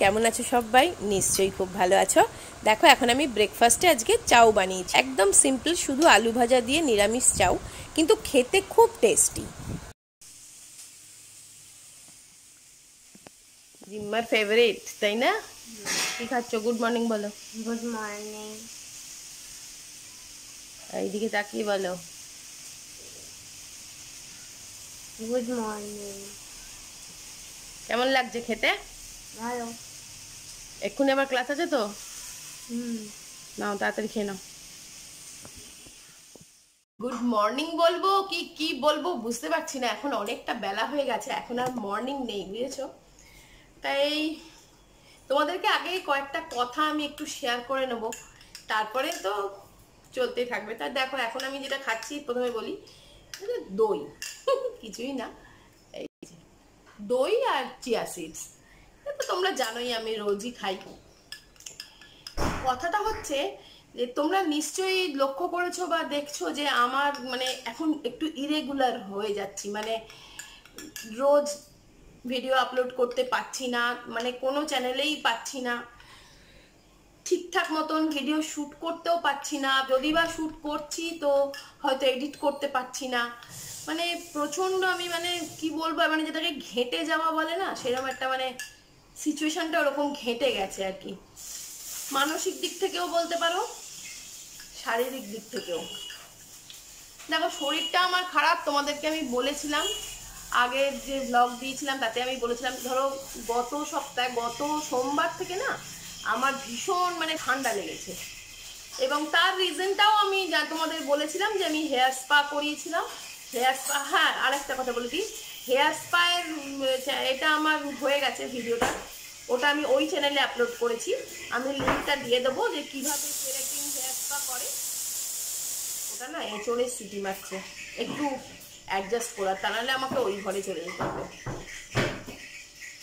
কেমন আছো সবাই? নিশ্চয়ই খুব ভালো আছো। দেখো এখন আমি ব্রেকফাস্টে আজকে চাউ বানিয়েছি। একদম সিম্পল শুধু আলু ভাজা দিয়ে নিরামিষ চাউ কিন্তু খেতে খুব টেস্টি জিম্মার ফেভারিট তাই না? কি খাচ্ছ? গুড মর্নিং বলো। গুড মর্নিং এইদিকে তাকিয়ে বলো। গুড মর্নিং কেমন লাগছে খেতে? ভালো। এক্ষুনি আবার ক্লাস আছে তো? হুম। নাও তাড়াতাড়ি খেয়ে নাও। গুড মর্নিং বলব কি কি বলব বুঝতে পারছি না এখন অনেকটা বেলা হয়ে গেছে এখন আর মর্নিং নেই বুঝেছ? তাই তোমাদেরকে আগে কয়েকটা কথা আমি একটু শেয়ার করে নেব তারপরে তো চলতেই থাকবে। তা দেখো এখন আমি যেটা খাচ্ছি প্রথমে বলি দই। কিছুই না এই দই আর চিয়া সিডস তোমরা জানোই আমি রোজই খাই। কথাটা হচ্ছে যে তোমরা নিশ্চয়ই লক্ষ্য করেছ বা দেখছ যে আমার মানে এখন একটু ইরেগুলার হয়ে যাচ্ছি। মানে রোজ ভিডিও আপলোড করতে পারছি না মানে কোনো চ্যানেলেই পাচ্ছি না। ঠিকঠাক মতন ভিডিও শ্যুট করতেও পারছি না। যদি বা শ্যুট করছি তো হয়তো এডিট করতে পারছি না। মানে প্রচণ্ড আমি মানে কি বলব মানে যেটাকে ঘেঁটে যাওয়া বলে না সেরকম একটা মানে সিচুয়েশনটা ওরকম ঘেঁটে গেছে আর কি। মানসিক দিক থেকেও বলতে পারো, শারীরিক দিক থেকেও। দেখো, শরীরটা আমার খারাপ, তোমাদেরকে আমি বলেছিলাম। আগের যে ব্লগ দিয়েছিলাম, তাতে আমি বলেছিলাম, ধরো, গত সপ্তাহে, গত সোমবার থেকে না, আমার ভীষণ মানে ঠান্ডা লেগেছে। এবং তার রিজনটাও আমি যা তোমাদের বলেছিলাম যে আমি হেয়ার স্পা করিয়েছিলাম। হেয়ার স্পা হ্যাঁ আরেকটা কথা বলে দিই। হেয়ার স্পায়ের এটা আমার হয়ে গেছে ভিডিওটা ওটা আমি ওই চ্যানেলে আপলোড করেছি। আমি লিঙ্কটা দিয়ে দেবো যে কীভাবে কেরাটিন হেয়ার স্পা করে। ওটা না এঁচড়ে সিটি মারছে। একটু অ্যাডজাস্ট করার তা নাহলে আমাকে ওই ঘরে চলে যেতে হবে।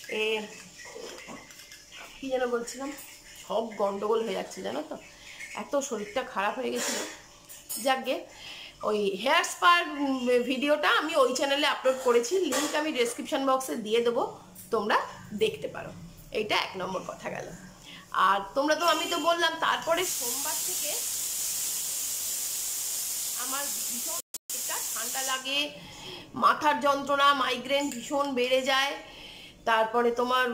এ, কি যেন বলছিলাম? সব গন্ডগোল হয়ে যাচ্ছে, জানো তো? এত শরীরটা খারাপ হয়ে গেছিল। যাকে, ওই হেয়ার স্পার ভিডিওটা আমি ওই চ্যানেলে আপলোড করেছি। লিঙ্ক আমি ডেসক্রিপশন বক্সে দিয়ে দেবো। তোমরা দেখতে পারো। এইটা এক নম্বর কথা গেল। আর তোমরা তো, আমি তো বললাম, তারপরে সোমবার থেকে আমার ভীষণ ঠান্ডা লাগে, মাথার যন্ত্রণা মাইগ্রেন ভীষণ বেড়ে যায়, তারপরে তোমার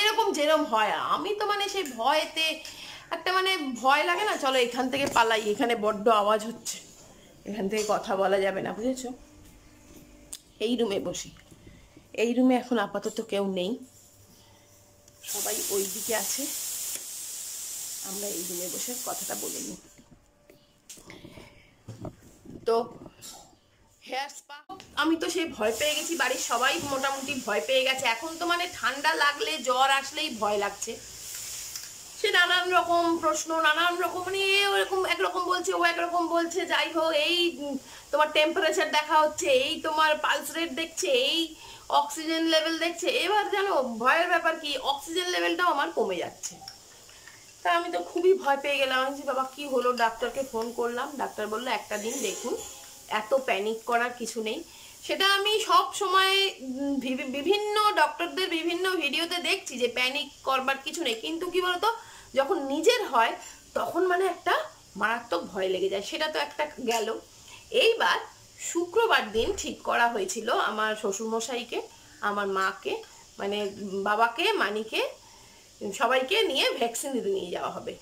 এরকম যেরম হয়। আমি তো মানে সেই ভয়েতে, একটা মানে ভয় লাগে না, চলো এখান থেকে পালাই, এখানে বড্ড আওয়াজ হচ্ছে। এখান থেকে কথা বলা যাবে না, বুঝেছ? এই রুমে বসি। এই রুমে এখন আপাতত কেউ নেই। সবাই ওই দিকে আছে। আমরা এই রুমে বসে কথাটা বলে নিই। তো আমি তো সেই ভয় পেয়ে গেছি, বাড়ির সবাই মোটামুটি ভয় পেয়ে গেছে। এখন তো মানে ঠান্ডা লাগলে, জ্বর আসলেই ভয় লাগছে। সে নানান রকম প্রশ্ন, নানান রকম মানে ওরকম একরকম বলছে, ও একরকম বলছে, যাই হোক, এই তোমার টেম্পারেচার দেখা হচ্ছে, এই তোমার পালস রেট দেখছে, এই অক্সিজেন লেভেল দেখছে। এবার যেন ভয়ের ব্যাপার কি? অক্সিজেন লেভেলটাও আমার কমে যাচ্ছে। তা আমি তো খুবই ভয় পেয়ে গেলাম। আমি বাবা, কি হলো? ডাক্তারকে ফোন করলাম। ডাক্তার বলল, একটা দিন দেখুন, এত প্যানিক করার কিছু নেই। সেটা আমি সব সময় বিভিন্ন ডক্টরদের বিভিন্ন ভিডিওতে দেখছি যে প্যানিক করবার কিছু নেই। কিন্তু কি বলতো, যখন নিজের হয়, তখন মানে একটা মারাত্মক ভয় লেগে যায়। সেটা তো একটা গেল। এইবার শুক্রবার দিন ঠিক করা হয়েছিল আমার শ্বশুরমশাইকে, আমার মাকে মানে বাবাকে, মানিকে, সবাইকে নিয়ে ভ্যাকসিন দিতে নিয়ে যাওয়া হবে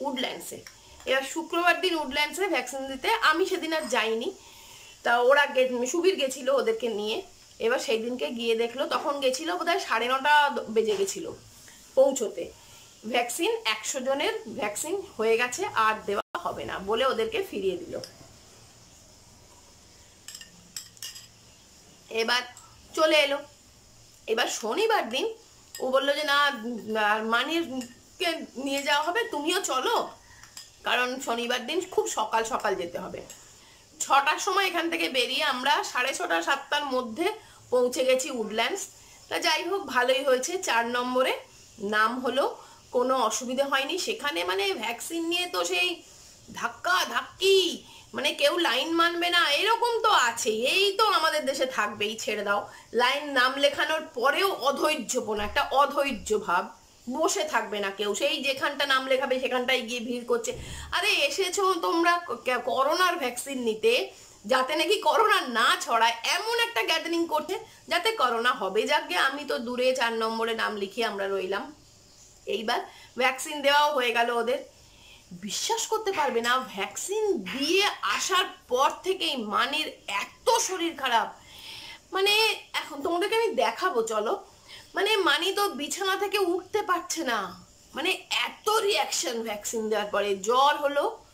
উডল্যান্ডসে। এবার শুক্রবার দিন উডল্যান্ডসে ভ্যাকসিন দিতে আমি সেদিন আর যাইনি। তা ওরা গে- সুবীর গেছিল ওদেরকে নিয়ে। এবার সেই দিনকে গিয়ে দেখল, তখন গেছিল বোধহয় সাড়ে নটা বেজে গেছিল পৌঁছতে। ভ্যাকসিন একশো জনের ভ্যাকসিন হয়ে গেছে, আর দেওয়া হবে না বলে ওদেরকে ফিরিয়ে দিল। এবার চলে এলো। এবার শনিবার দিন ও বলল যে, না, আর মানির কে নিয়ে যাওয়া হবে? তুমিও চলো। কারণ শনিবার দিন খুব সকাল সকাল যেতে হবে। ছটার সময় এখান থেকে বেরিয়ে আমরা সাড়ে ছটা, সাতটার মধ্যে পৌঁছে গেছি উডল্যান্ডস। তা যাই হোক, ভালোই হয়েছে। চার নম্বরে নাম হলো, কোনো অসুবিধা হয়নি। সেখানে মানে ভ্যাকসিন নিয়ে তো সেই ধাক্কা ধাক্কি মানে কেউ লাইন মানবে না, এরকম তো আছেই। এই তো আমাদের দেশে থাকবেই, ছেড়ে দাও। লাইন নাম লেখানোর পরেও অধৈর্যপনা একটা অধৈর্য ভাব। বসে থাকবে না কেউ। সেই যেখানটা নাম লেখাবে, সেখানটায় গিয়ে ভিড় করছে। আরে, এসেছ তোমরা করোনার ভ্যাকসিন নিতে, যাতে নাকি করোনা না ছড়ায়, এমন একটা গ্যাদারিং করছে, যাতে করোনা হবে। যাকে আমি তো দূরে চার নম্বরে নাম লিখিয়ে আমরা রইলাম। এইবার ভ্যাকসিন দেওয়াও হয়ে গেল ওদের। বিশ্বাস করতে পারবে না ভ্যাকসিন দিয়ে আসার পর থেকেই মানির এত শরীর খারাপ। মানে এখন তোমাদেরকে আমি দেখাবো, চলো। মানে মানি তো বিছানা থেকে উঠতে পারছে না। মানে এত রিয়াকশন ভ্যাকসিন দেওয়ার পরে। জ্বর হলো,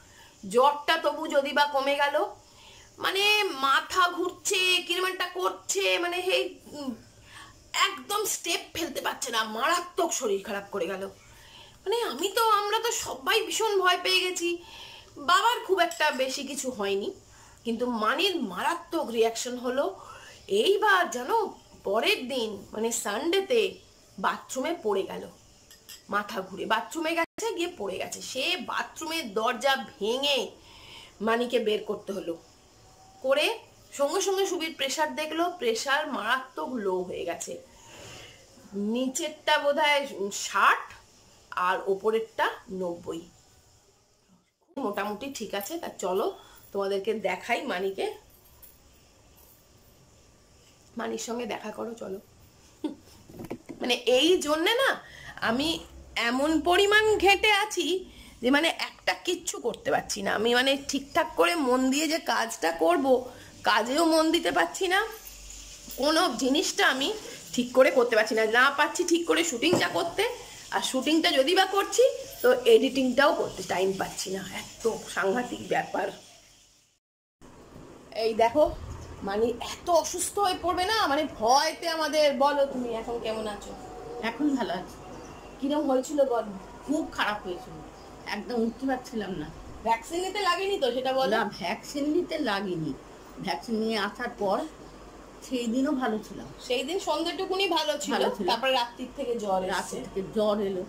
জ্বরটা তবু যদি বা কমে গেল মানে মাথা ঘুরছে কিরমানটা করছে মানে হে একদম স্টেপ ফেলতে পারছে না। মারাত্মক শরীর খারাপ করে গেল। মানে আমি তো, আমরা তো সবাই ভীষণ ভয় পেয়ে গেছি। বাবার খুব একটা বেশি কিছু হয়নি। কিন্তু মানির মারাত্মক রিয়াকশন হলো, এইবার জানো পরের দিন মানে সানডেতে বাথরুমে পড়ে গেল। মাথা ঘুরে বাথরুমে গেছে, গিয়ে পড়ে গেছে। সে বাথরুমের দরজা ভেঙে মানিকে বের করতে হলো। করে সঙ্গে সঙ্গে সুবির প্রেশার দেখল প্রেশার মারাত্মক লো হয়ে গেছে। নিচেরটা বোধ হয় ষাট আর ওপরেরটা নব্বই। মোটামুটি ঠিক আছে, তা চলো তোমাদেরকে দেখাই মানিকে। মানির সঙ্গে দেখা করো, চলো। মানে এই জন্যে না, আমি এমন পরিমাণ ঘেটে আছি যে মানে একটা কিচ্ছু করতে পারছি না। আমি মানে ঠিকঠাক করে মন দিয়ে যে কাজটা করব, কাজেও মন দিতে পারছি না। কোনো জিনিসটা আমি ঠিক করে করতে পারছি না। না পাচ্ছি ঠিক করে শুটিংটা করতে আর শুটিংটা যদি বা করছি তো এডিটিংটাও করতে টাইম পাচ্ছি না। এত সাংঘাতিক ব্যাপার। এই দেখো মানে এত অসুস্থ হয়ে পড়বে না? মানে ভয়তে আমাদের বলো তুমি এখন কেমন আছো? এখন ভালো আছে। কিরম হয়েছিল বলো? খুব খারাপ হয়েছিল। একদম উঠতে পারছিলাম না। ভ্যাকসিন নিতে লাগেনি তো সেটা বলো। ভ্যাকসিন নিতে লাগেনি। ভ্যাকসিন নিয়ে আসার পর সেই দিনও ভালো ছিলাম সেই দিন সন্ধ্যেটুকুনি ভালো ছিল তারপরে রাত্রির থেকে জ্বর রাতে এসছে থেকে জ্বর এলো।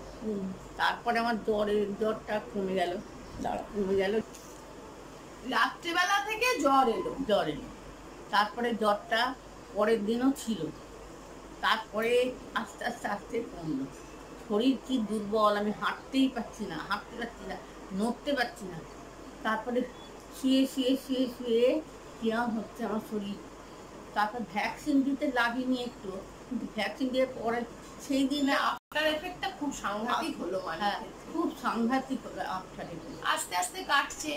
তারপরে আমার জ্বরের জ্বরটা কমে গেল। কমে গেল। রাত্রিবেলা থেকে জ্বর এলো। জ্বর এলো। তারপরে জ্বরটা পরের দিনও ছিল। তারপরে আস্তে আস্তে আস্তে কমলো। শরীর কি দুর্বল আমি হাঁটতেই পারছি না হাঁটতে পারছি না নড়তে পারছি না। তারপরে শুয়ে শুয়ে শুয়ে শুয়ে কিরম হচ্ছে আমার শরীর? তারপর ভ্যাকসিন দিতে লাগেনি একটু কিন্তু ভ্যাকসিন দিয়ে পরে সেই দিন আফটার এফেক্টটা খুব সাংঘাতিক হলো মানে খুব সাংঘাতিক হলো আফটার আস্তে আস্তে কাটছে।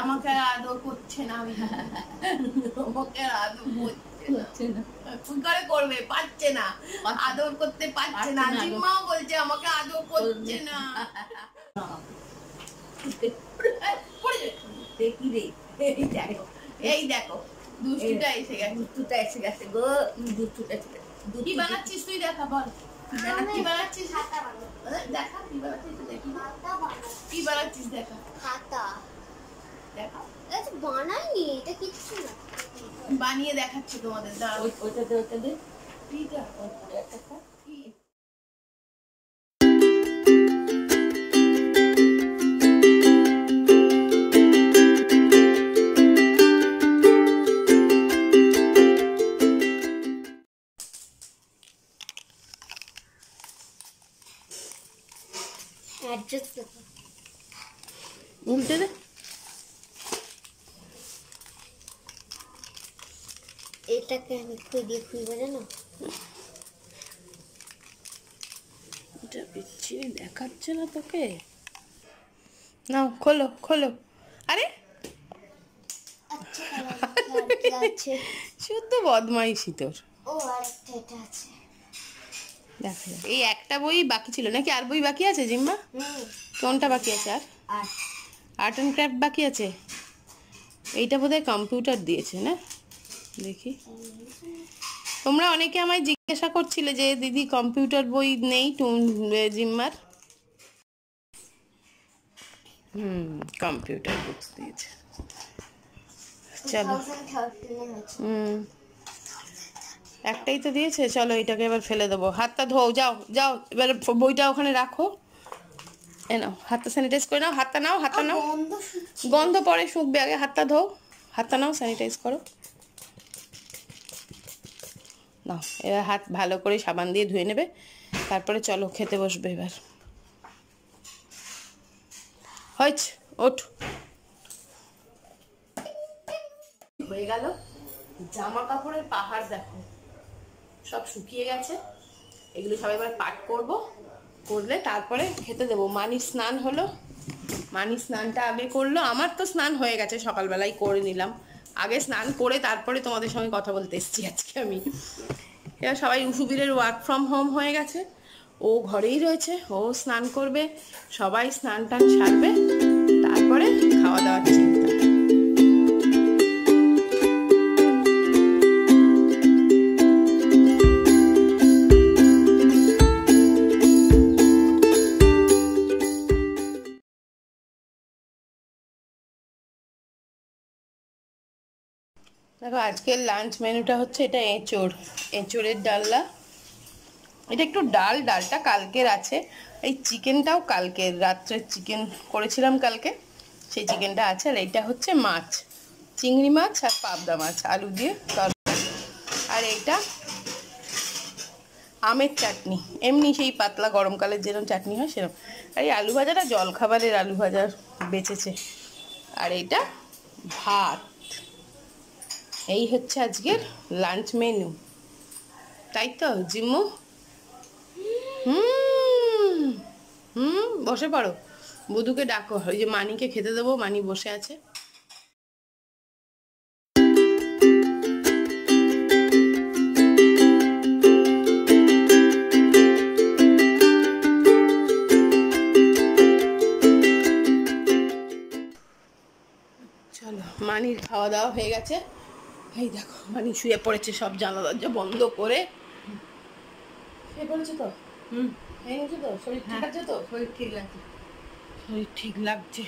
আমাকে আদর করছে না আমি আমাকে আদর করছে না। কি করে করবে? পারছে না। আদর করতে পারছে পারছে না না, জিম্মাও বলছে আমাকে আদর করছে না। দেখি রে এই দেখো এই দেখো। দুষ্টুটা এসে গেছে। এসে গেছে গো এসে গেছে। কি বানাচ্ছিস তুই দেখা বল। কি বানাচ্ছিস? খাতা দেখা কি বানাচ্ছিস দেখি। কি বানাচ্ছিস দেখা? খাতা। দেখা। বানাইনি এটা কিচ্ছু না। বানিয়ে দেখাচ্ছি তোমাদের দাঁড়া ওই- ওইটা দে ওইটা দে। এইটা। ওইটা উল্টে দে এটাকে আমি খুই দিয়ে খুইবে জানো এটা বিচ্ছিরি দেখাচ্ছে না তোকে নাও খোলো খোলো আরে শুদ্ধ বদমাইশি তোর ও আরেকটা এটা আছে দেখা যাক। এই একটা বই বাকি ছিল নাকি? আর বই বাকি আছে জিম্মা? কোনটা বাকি আছে আর? আর আর্ট অ্যান্ড ক্রাফট বাকি আছে? এইটা বোধহয় কম্পিউটার দিয়েছে না? দেখি। তোমরা অনেকে আমায় জিজ্ঞাসা করছিলে যে দিদি কম্পিউটার বই নেই টুন জিম্মার? হুম কম্পিউটার বুকস দিয়েছে। চলো। হুম। একটাই তো দিয়েছে চলো এটাকে এবার ফেলে দেবো। হাতটা ধোও যাও যাও এবার বইটা ওখানে রাখো। এ নাও হাতটা স্যানিটাইজ করে নাও হাতটা নাও হাতটা নাও। গন্ধ গন্ধ পরে শুকবে আগে হাতটা ধো হাতটা নাও স্যানিটাইজ করো। নাও এবার হাত ভালো করে সাবান দিয়ে ধুয়ে নেবে তারপরে চলো খেতে বসবে এবার। হয়েছে ওঠ। হয়ে গেল জামা কাপড়ের পাহাড় দেখো। সব শুকিয়ে গেছে। এগুলো সব এবার পাট করব। করলে তারপরে খেতে দেবো। মানি স্নান হলো। মানি স্নানটা আগে করল। আমার তো স্নান হয়ে গেছে সকালবেলায় করে নিলাম। আগে স্নান করে তারপরে তোমাদের সঙ্গে কথা বলতে এসেছি আজকে আমি। এবার সবাই উসুবিরের ওয়ার্ক ফ্রম হোম হয়ে গেছে। ও ঘরেই রয়েছে, ও স্নান করবে, সবাই স্নান টান সারবে, তারপরে খাওয়া দাওয়ার দেখো, আজকের লাঞ্চ মেনুটা হচ্ছে এটা এঁচোড়, এঁচোড়ের ডালনা। এটা একটু ডাল, ডালটা কালকের আছে। এই চিকেনটাও কালকের, রাত্রে চিকেন করেছিলাম কালকে, সেই চিকেনটা আছে। আর এইটা হচ্ছে মাছ, চিংড়ি মাছ আর পাবদা মাছ, আলু দিয়ে তরকারি। আর এইটা আমের চাটনি, এমনি সেই পাতলা গরমকালের যেরকম চাটনি হয় সেরকম আর এই আলু ভাজাটা জলখাবারের আলু ভাজার বেঁচেছে। আর এইটা ভাত। এই হচ্ছে আজকের লাঞ্চ মেনু তাই তো, জিম্মু? হুম হুম, বসে পড়ো। বুধুকে ডাকো, ওই যে মানিকে খেতে দেবো, মানি বসে আছে। চলো, মানির খাওয়া দাওয়া হয়ে গেছে। এই দেখো মানে শুয়ে পড়েছে সব জানলা দরজা বন্ধ করে। শুয়ে পড়েছে তো? হুম। হয়ে গেছে তো? শরীর ঠিক আছে তো? শরীর ঠিক লাগছে। শরীর ঠিক লাগছে।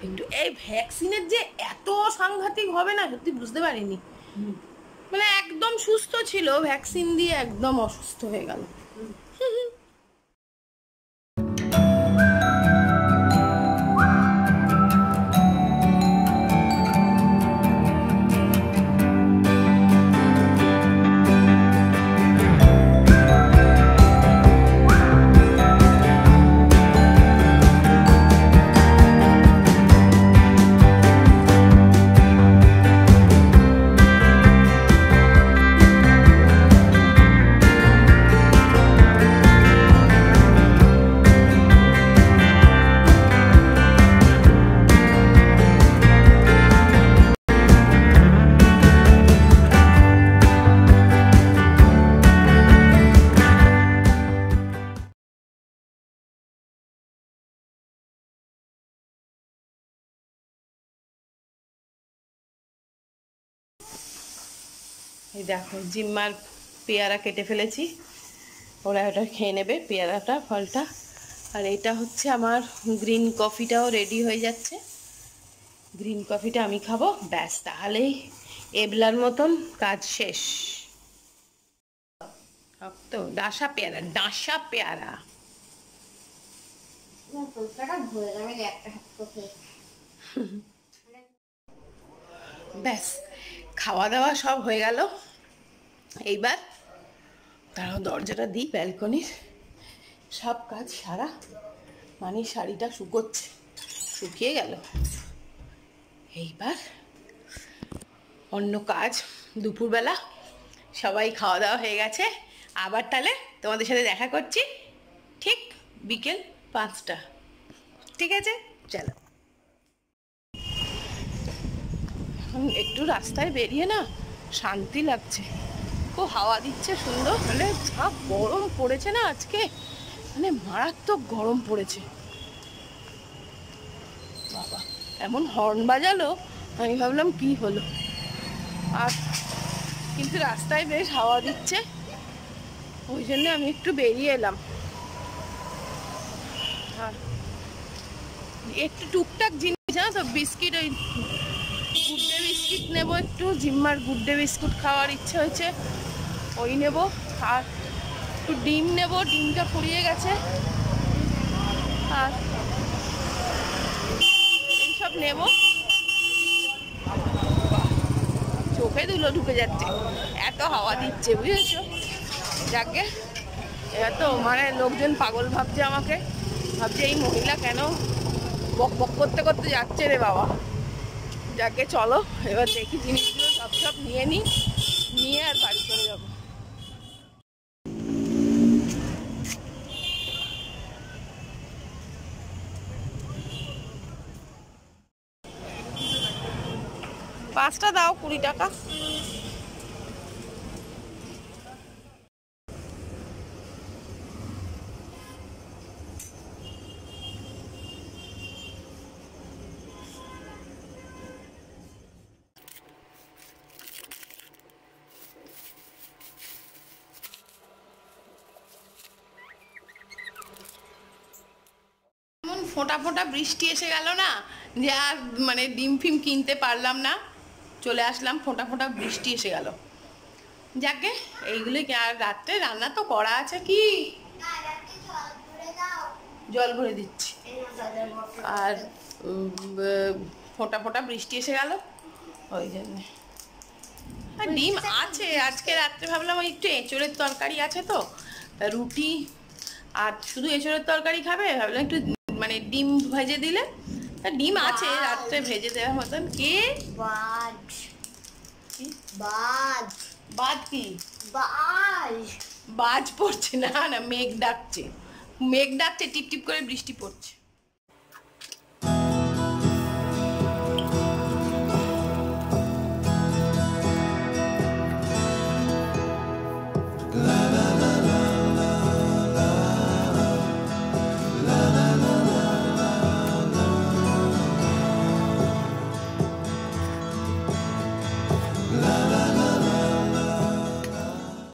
কিন্তু এই ভ্যাকসিনের যে এত সাংঘাতিক হবে না সত্যি বুঝতে পারিনি। মানে একদম সুস্থ ছিল ভ্যাকসিন দিয়ে একদম অসুস্থ হয়ে গেল। এই দেখো, জিম্মার পেয়ারা কেটে ফেলেছি। ওরা ওটা খেয়ে নেবে, পেয়ারাটা, ফলটা। আর এটা হচ্ছে আমার গ্রিন কফিটাও রেডি হয়ে যাচ্ছে। গ্রিন কফিটা আমি খাব, ব্যাস, তাহলেই এবলার মতন কাজ শেষ। তো ডাসা পেয়ারা ডাসা পেয়ারা। ব্যাস। খাওয়া দাওয়া সব হয়ে গেল। এইবার তারাও দরজাটা দিই ব্যালকনির। সব কাজ সারা। মানে শাড়িটা শুকোচ্ছে, শুকিয়ে গেল। এইবার অন্য কাজ, দুপুরবেলা সবাই খাওয়া দাওয়া হয়ে গেছে। আবার তাহলে তোমাদের সাথে দেখা করছি ঠিক বিকেল পাঁচটা। ঠিক আছে? চলো এখন একটু রাস্তায় বেরিয়ে না শান্তি লাগছে। খুব হাওয়া দিচ্ছে সুন্দর। মানে যা গরম পড়েছে না আজকে মানে মারাত্মক গরম পড়েছে। বাবা, এমন হর্ন বাজালো, আমি ভাবলাম কি হলো? আর কিন্তু রাস্তায় বেশ হাওয়া দিচ্ছে, ওই জন্য আমি একটু বেরিয়ে এলাম। আর একটু টুকটাক জিনিস, জানো তো, বিস্কিট ওই বিস্কিট নেব একটু, জিম্মার গুড্ডে বিস্কুট খাওয়ার ইচ্ছে হয়েছে, ওই নেব, আর একটু ডিম নেব, ডিমটা ফুরিয়ে গেছে, আর এইসব নেব। চোখে ধুলো ঢুকে যাচ্ছে, এত হাওয়া দিচ্ছে, বুঝেছ? যাকে, এবার তো মানে লোকজন পাগল ভাবছে আমাকে, ভাবছে এই মহিলা কেন বক বক করতে করতে যাচ্ছে রে বাবা। যাকে চলো, এবার দেখি জিনিসগুলো সব সব নিয়ে নিই নিয়ে আর বাড়ি চলে যাব। পাঁচটা দাও কুড়ি টাকা এমন ফোঁটা বৃষ্টি এসে গেল না যে আর মানে ডিম ফিম কিনতে পারলাম না। চলে আসলাম ফোঁটা ফোঁটা বৃষ্টি এসে গেল। যাকে এইগুলো কি আর রাত্রে রান্না তো করা আছে কি? জল ভরে দিচ্ছি। আর ফোঁটা ফোঁটা বৃষ্টি এসে গেল। ওই জন্যে। আর ডিম আছে আজকে রাত্রে ভাবলাম ওই একটু এঁচড়ের তরকারি আছে তো তা রুটি আর শুধু এঁচড়ের তরকারি খাবে? ভাবলাম একটু মানে ডিম ভেজে দিলে? ডিম আছে রাত্রে ভেজে দেওয়ার মতন। কে? বাজ। বাজ। বাজ বাদ কি? বাজ। বাজ পড়ছে না না মেঘ ডাকছে। মেঘ ডাকছে টিপ টিপ করে বৃষ্টি পড়ছে।